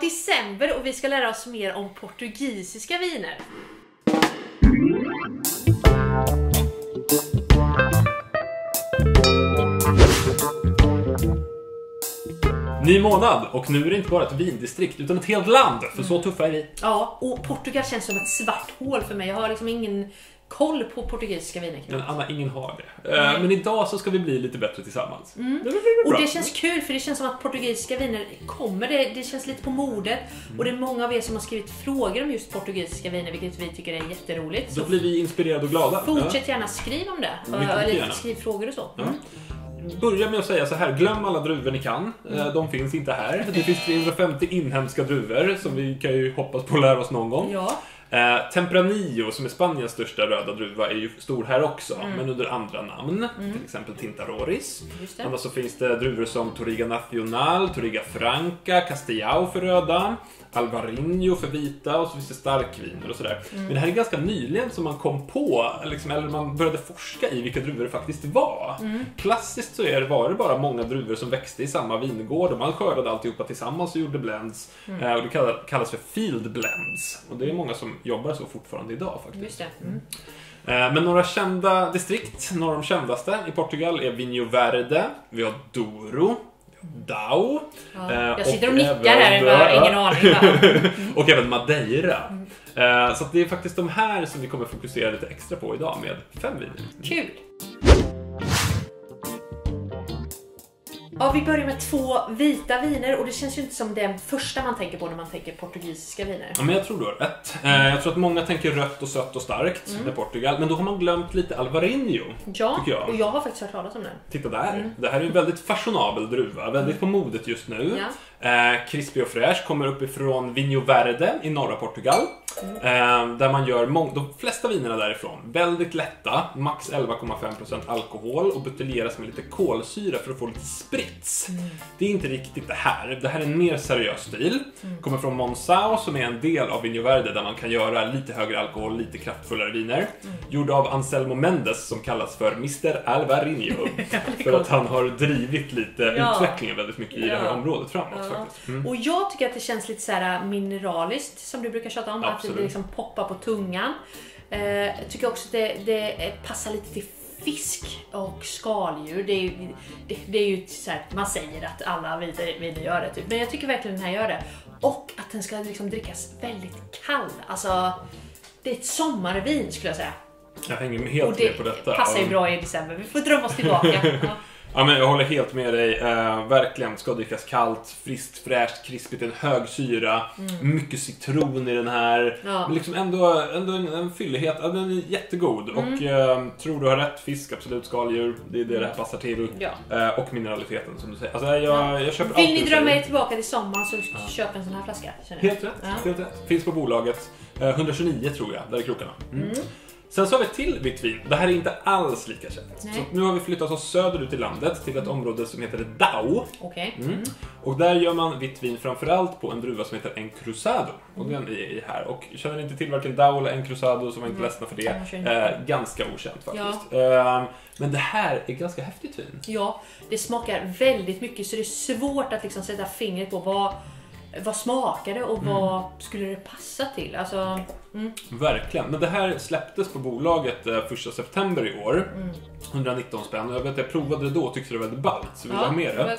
december och vi ska lära oss mer om portugisiska viner. Ny månad och nu är det inte bara ett vindistrikt utan ett helt land, för så tuffa är vi. Ja, och Portugal känns som ett svart hål för mig. Jag har liksom ingen koll på portugisiska viner. Men Anna, ingen har det. Eh, Men idag så ska vi bli lite bättre tillsammans. Det blir Och det känns kul för det känns som att portugisiska viner kommer, det, det känns lite på modet. Och det är många av er som har skrivit frågor om just portugisiska viner, vilket vi tycker är jätteroligt. Då Så blir vi inspirerade och glada. fortsätt gärna skriv om det. Eller skriv frågor och så. Mm. Börja med att säga så här, glöm alla druvor ni kan. Eh, De finns inte här. Det finns 350 inhemska druvor som vi kan ju hoppas på att lära oss någon gång. Ja. Eh, Tempranillo, som är Spaniens största röda druva, är ju stor här också, Mm. men under andra namn. Till exempel Tintaroris. Det. Annars så finns det druvor som Toriga Nacional, Toriga Franca, Castillao för röda, Alvarinho för vita och så finns det starkviner och sådär. Mm. Men det här är ganska nyligen som man kom på, liksom, eller man började forska i vilka druvor det faktiskt var. Mm. Klassiskt så är det, var det bara många druvor som växte i samma vingård och man skördade alltihopa tillsammans och gjorde blends. Mm. Eh, och det kallas för field blends. Och det är många som jobbar så fortfarande idag faktiskt. Mm. Eh, Men några kända distrikt, några av de kändaste i Portugal är Vinho Verde, vi har Douro, Dao. Ja. eh, Jag sitter och nickar även- här, jag har ingen aning. va? och även Madeira. Eh, Så det är faktiskt de här som vi kommer fokusera lite extra på idag med fem viner. Kul! Ja, vi börjar med två vita viner och det känns ju inte som det första man tänker på när man tänker portugisiska viner. Ja, men jag tror du har rätt. Eh, Jag tror att många tänker rött och sött och starkt med Portugal, men då har man glömt lite Alvarinho. Ja, jag. och jag har faktiskt hört talas om den. Titta där. Det här är en väldigt fashionabel druva, väldigt på modet just nu. Ja. Eh, krispig och fräsch, kommer uppifrån Vinho Verde i norra Portugal. Eh, där man gör de flesta vinerna därifrån väldigt lätta, max 11,5% alkohol och buteljeras med lite kolsyra för att få lite sprits. Det är inte riktigt det här. Det här är en mer seriös stil. Kommer från Monção som är en del av Vinho Verde där man kan göra lite högre alkohol, lite kraftfullare viner. Gjord av Anselmo Mendes som kallas för Mr. Alvarinho. för att han har drivit lite Ja. utvecklingen väldigt mycket i det här Ja. området framåt Ja. Mm. Och jag tycker att det känns lite så här mineraliskt, som du brukar tjata om. Att Absolut. det liksom poppar på tungan. Eh, jag tycker också att det, det passar lite till fisk och skaldjur. Det är, ju- det, det är ju så här, man säger att alla viner gör det, typ. men jag tycker verkligen den här gör det. Och att den ska liksom drickas väldigt kall. Alltså, det är ett sommarvin skulle jag säga. Jag hänger helt det med på detta. passar ju bra i december. Vi får drömma oss tillbaka. Ja. Ja, men jag håller helt med dig. Eh, verkligen ska drickas kallt, friskt, fräscht, krispigt, en hög syra, mycket citron i den här. Mm. Ja. Men liksom ändå, ändå en, en fyllighet. Ja, den är jättegod. Mm. Och eh, tror du har rätt, fisk, absolut, skaldjur. Det är det det här passar till. Ja. Eh, och mineraliteten som du säger. Alltså, jag, jag köper Vill ni drömma er tillbaka till sommaren så köp en sån här flaska. Helt rätt, helt rätt. Finns på bolaget. Eh, 129 tror jag, där är krokarna. Mm. Mm. Sen så har vi ett till vitt vin. Det här är inte alls lika känt. Nej. Så nu har vi flyttat oss söderut i landet till ett område som heter Dao. Okej. Mm. Och där gör man vitt vin framförallt på en druva som heter Encruzado. Och Mm. den är i här. Och känner ni inte till varken Dao eller Encruzado så var inte ledsna för det. Eh, ganska okänt faktiskt. Eh, men det här är ganska häftigt vin. Ja, det smakar väldigt mycket så det är svårt att liksom sätta fingret på vad, vad smakar det och vad skulle det passa till? Alltså, mm. Verkligen. Men det här släpptes på bolaget eh, 1 september i år. Mm. 119 spänn. Och jag vet att jag provade det då och tyckte det var väldigt ballt. Så vi vill ja, ha med det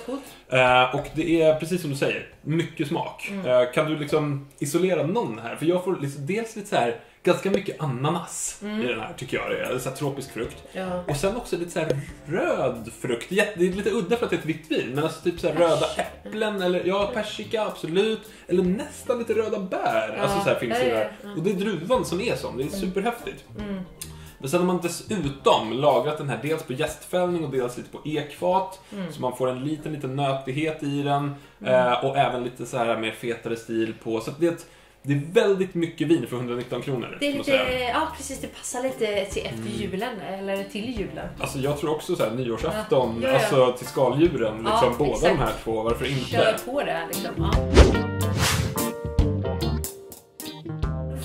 det. Eh, och det är precis som du säger, mycket smak. Mm. Eh, kan du liksom isolera någon här? För jag får liksom dels lite så här, ganska mycket ananas i den här tycker jag. Det är så tropisk frukt. Mm. Ja. Och sen också lite så röd frukt. Det är lite udda för att det är ett vitt vin, men alltså typ så röda äpplen eller ja, persika absolut. Eller nästan lite röda bär. Ja, Alltså så finns det där. Och det är druvan som är sån. Det är superhäftigt. Mm. Men sen har man dessutom lagrat den här dels på jästfällning och dels lite på ekfat. Mm. Så man får en liten, liten nötighet i den. Eh, och även lite så här mer fetare stil på. Så det, är ett, det är väldigt mycket vin för 119 kronor. Det är lite, ja precis, det passar lite till efter Mm. julen, eller till julen. Alltså jag tror också så här nyårsafton, Ja, ja, ja. alltså till skaldjuren, liksom båda exakt. de här två, varför inte? Kör på det liksom. Ja.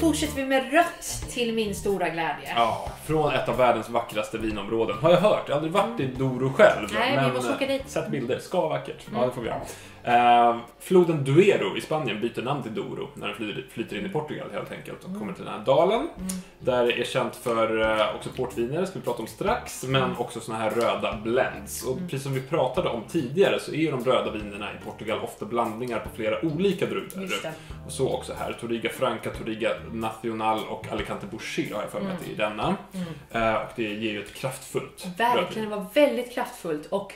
Fortsätter vi med rött till min stora glädje. Ja, från ett av världens vackraste vinområden. Har jag hört. Jag har aldrig varit i Douro själv. Nej, vi men måste åka dit. sett bilder. Ska vackert. Ja, det får vi göra. Eh, floden Duero i Spanien byter namn till Douro när den flyter, flyter in i Portugal helt enkelt och kommer till den här dalen. Där är känt för eh, också portviner, ska vi prata om strax, men också såna här röda blends. Och precis som vi pratade om tidigare så är ju de röda vinerna i Portugal ofta blandningar på flera olika druvor. Det. Och så också här. Torriga Franca, Torriga Nacional och Alicante Boucher har jag för mig att det är i denna. Eh, och det ger ju ett kraftfullt Verkligen, det var väldigt kraftfullt och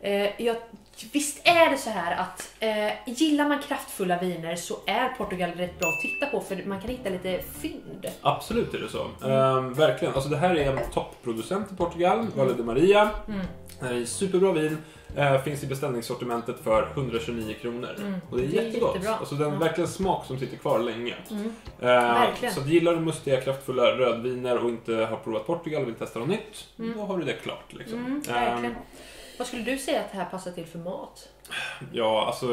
eh, jag, visst är det så här att eh, gillar man kraftfulla viner så är Portugal rätt bra att titta på för man kan hitta lite fynd. Absolut är det så. Ehm, verkligen. Alltså det här är en toppproducent i Portugal, Valle de Maria. Det här är superbra vin. Eh, finns i beställningssortimentet för 129 kronor. Och det är Det är jättegott. jättebra. Alltså det är Ja. verkligen smak som sitter kvar länge. Mm. Eh, så gillar du mustiga, kraftfulla rödviner och inte har provat Portugal och vill testa något nytt, Mm. då har du det klart. Liksom. Mm, verkligen. Vad skulle du säga att det här passar till för mat? Ja, alltså,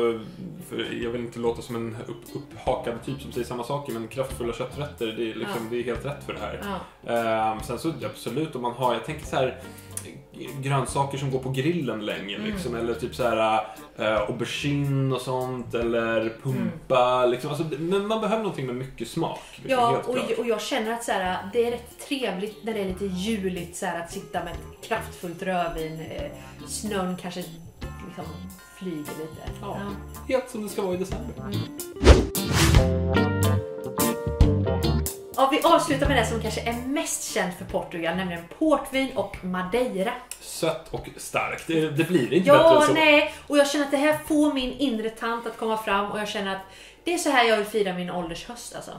för jag vill inte låta som en upp, upphakad typ som säger samma saker, men kraftfulla kötträtter, det är, liksom, Ja. det är helt rätt för det här. Ja. Ehm, sen så absolut, om man har, jag tänker så här grönsaker som går på grillen länge, Mm. liksom, eller typ så här uh, aubergine och sånt, eller pumpa, liksom. alltså, men man behöver någonting med mycket smak. Liksom, Ja, klart. och, och jag känner att så här, det är rätt trevligt när det är lite juligt så här, att sitta med ett kraftfullt rödvin. Eh, snön kanske liksom flyger lite. Ja. Helt som det ska vara i december. Ja, vi avslutar med det som kanske är mest känt för Portugal, nämligen portvin och madeira. Sött och starkt, det, det blir inte bättre Ja, än så. nej, och jag känner att det här får min inre tant att komma fram och jag känner att det är så här jag vill fira min åldershöst alltså.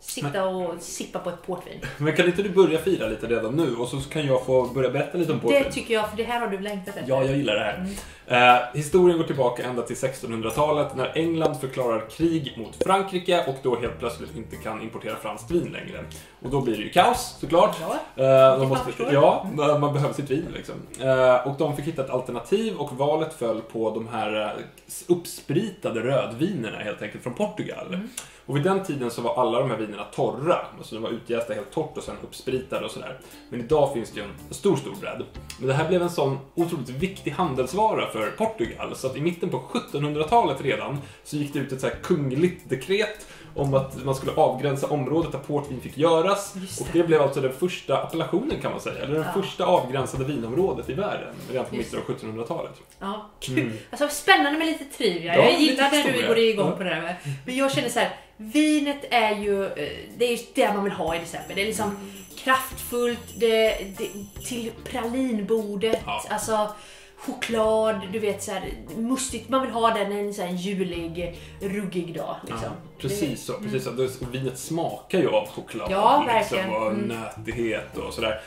Sitta och sippa på ett portvin. Men kan inte du börja fira lite redan nu och så kan jag få börja berätta lite om portvin? Det tycker jag, för det här har du längtat efter. Ja, jag gillar det här. Eh, historien går tillbaka ända till 1600-talet när England förklarar krig mot Frankrike och då helt plötsligt inte kan importera franskt vin längre. Och då blir det ju kaos såklart. Ja, Eh, de måste, ja, man behöver sitt vin liksom. Eh, och de fick hitta ett alternativ och valet föll på de här eh, uppspritade rödvinerna helt enkelt från Portugal. Mm. Och vid den tiden så var alla de här vinerna torra, alltså de var utjästa helt torrt och sen uppspritade och sådär. Men idag finns det ju en stor, stor bredd. Men det här blev en sån otroligt viktig handelsvara för Portugal, så att i mitten på 1700-talet redan så gick det ut ett så här kungligt dekret om att man skulle avgränsa området där portvin fick göras. Just Och det. det blev alltså den första appellationen kan man säga, eller det Ja. första avgränsade vinområdet i världen, redan på mitten av 1700-talet. Ja, kul. Mm. Alltså, spännande med lite trivia. Ja, jag gillar när du går igång Ja. på det där. med- Men jag känner så här, vinet är ju eh, det, är ju det man vill ha i december. Det är liksom kraftfullt, det, det, till pralinbordet, Ja. alltså choklad, du vet så här, mustigt. Man vill ha den en så här julig, ruggig dag. Liksom. Ja, precis så. Precis så. Och vinet smakar ju av choklad Ja, liksom, verkligen. och Mm. nötighet och sådär.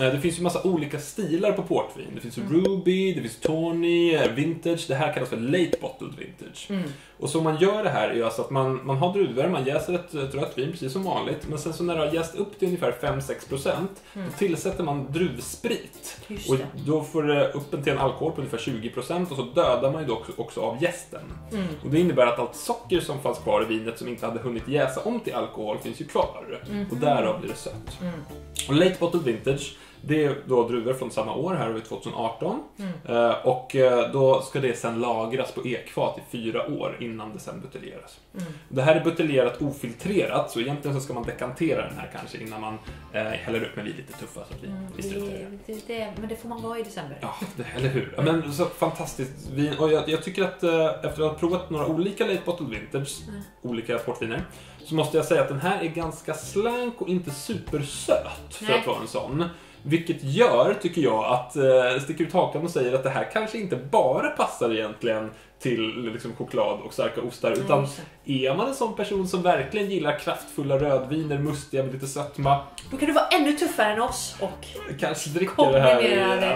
Eh, Det finns ju massa olika stilar på portvin. Det finns Mm. Ruby, det finns Tawny, eh, Vintage. Det här kallas för Late Bottled Vintage. Mm. Och så man gör det här är ju alltså att man, man har druvor, man jäser ett, ett rött vin precis som vanligt. Men sen så när det har jäst upp till ungefär 5-6% då tillsätter man druvsprit. Mm. Och då får det upp en till en alkohol på ungefär 20% och så dödar man ju då också, också av jästen. Mm. Och det innebär att allt socker som fanns kvar i vinet som inte hade hunnit jäsa om till alkohol finns ju kvar. Och därav blir det sött. Mm. Och Late Bottled Vintage, det är då druvor från samma år, här har vi 2018. Mm. Eh, och eh, då ska det sen lagras på ekfat i fyra år innan det sen buteljeras. Mm. Det här är buteljerat ofiltrerat, så egentligen så ska man dekantera den här kanske innan man eh, häller upp med vi lite tuffa så att vi, Mm, vi strutar det. det, men det får man vara i december. Ja, det, eller hur? Men så fantastiskt vin. Och jag, jag tycker att eh, efter att ha provat några olika Late Bottled Vintage, Mm. olika portviner, så måste jag säga att den här är ganska slank och inte supersöt för Nej. att vara en sån. Vilket gör, tycker jag, att eh, sticka ut hakan och säger att det här kanske inte bara passar egentligen till liksom, choklad och starka ostar, utan det. är man en sån person som verkligen gillar kraftfulla rödviner, mustiga med lite sötma, Då kan du vara ännu tuffare än oss och Kanske dricka det här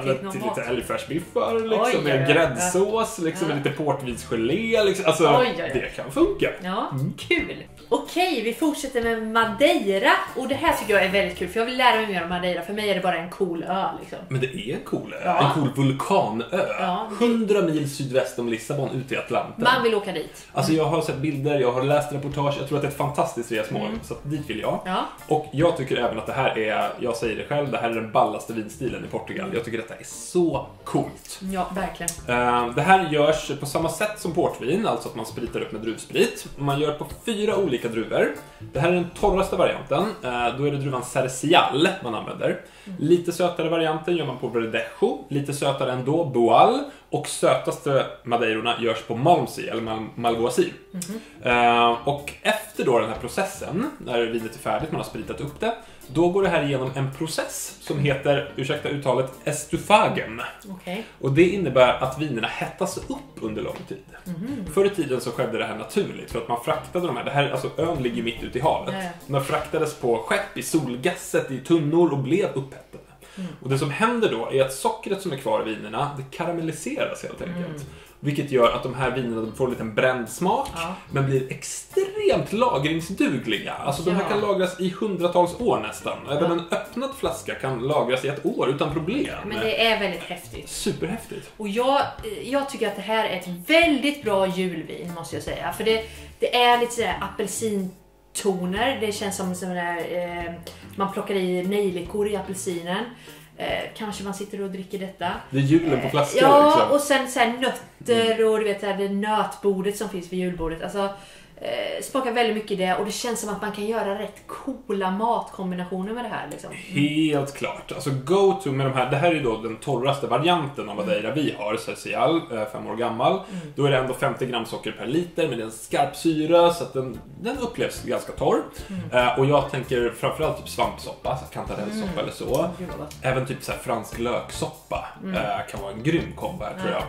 det till lite älgfärsbiffar liksom, oj, med gräddsås, liksom, Ja. med lite portvinsgelé. Liksom. Alltså, Oj, oj, oj. det kan funka. Ja, kul! Okej, vi fortsätter med Madeira. Och det här tycker jag är väldigt kul för jag vill lära mig mer om Madeira. För mig är det bara en cool ö liksom. Men det är en cool ö. Ja. En cool vulkanö. Ja. 100 mil sydväst om Lissabon därifrån ut i Atlanten. Man vill åka dit. Alltså jag har sett bilder, jag har läst reportage, jag tror att det är ett fantastiskt resmål. Mm. Så att dit vill jag. Ja. Och jag tycker även att det här är, jag säger det själv, det här är den ballaste vinstilen i Portugal. Jag tycker detta är så coolt. Ja, verkligen. Eh, Det här görs på samma sätt som portvin, alltså att man spritar upp med druvsprit. Man gör på fyra olika druvor. Det här är den torraste varianten. Eh, Då är det druvan Cercial man använder. Lite sötare varianten gör man på Verdejo, lite sötare ändå Boal och sötaste madeirorna görs på Malmsey, eller Mal- Malvoisie. Eh, Och efter då den här processen, när vinet är färdigt, man har spritat upp det, då går det här igenom en process som heter, ursäkta uttalet, estufagen. Okej. Och det innebär att vinerna hettas upp under lång tid. Mhm. Förr i tiden så skedde det här naturligt för att man fraktade de här, det här alltså ön ligger mitt ute i havet. Ja. De fraktades på skepp i solgasset i tunnor och blev upphettade. Mm. Och det som händer då är att sockret som är kvar i vinerna, det karamelliseras helt enkelt. Mm. Vilket gör att de här vinerna får en liten bränd smak, Ja. men blir extremt lagringsdugliga. Alltså de här Ja. kan lagras i hundratals år nästan. Även Ja. en öppnad flaska kan lagras i ett år utan problem. Men det är väldigt häftigt. Superhäftigt. Och jag, jag tycker att det här är ett väldigt bra julvin måste jag säga. För det, det är lite sådär apelsintoner. Det känns som sån där, eh, man plockar i nejlikor i apelsinen. Eh, kanske man sitter och dricker detta. Det är julen på flaska Ja, liksom. och sen så här nötter och du vet det, här, det nötbordet som finns vid julbordet. Alltså, eh, smakar väldigt mycket det och det känns som att man kan göra rätt coola matkombinationer med det här. Liksom. Helt klart. Alltså go-to med de här, det här är då den torraste varianten av Madeira vi har, Cercial, eh, fem år gammal. Då är det ändå 50 gram socker per liter, men det är en skarp syra så att den, den upplevs ganska torr. Eh, och jag tänker framförallt typ svampsoppa, så kantarellsoppa eller så. Även typ så fransk löksoppa eh, kan vara en grym kombo här tror jag.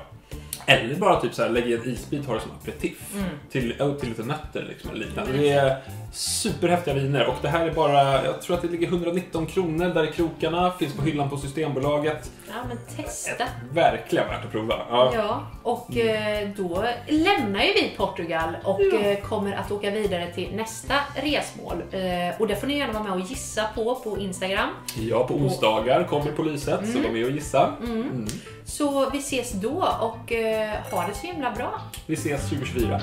Eller bara typ så här, lägga i en isbit, ha det som aperitif. Till, ja, till lite nötter liksom, eller liknande. Det är superhäftiga viner och det här är bara, jag tror att det ligger 119 kronor där i krokarna, finns på hyllan på Systembolaget. Ja, men testa. Verkligen värt att prova. Ja. Ja, och eh, då lämnar ju vi Portugal och eh, kommer att åka vidare till nästa resmål. Eh, och det får ni gärna vara med och gissa på på Instagram. ja, på onsdagar kommer poliset, så var med och gissa. Mm. Så vi ses då och ha det så himla bra. Vi ses 2024.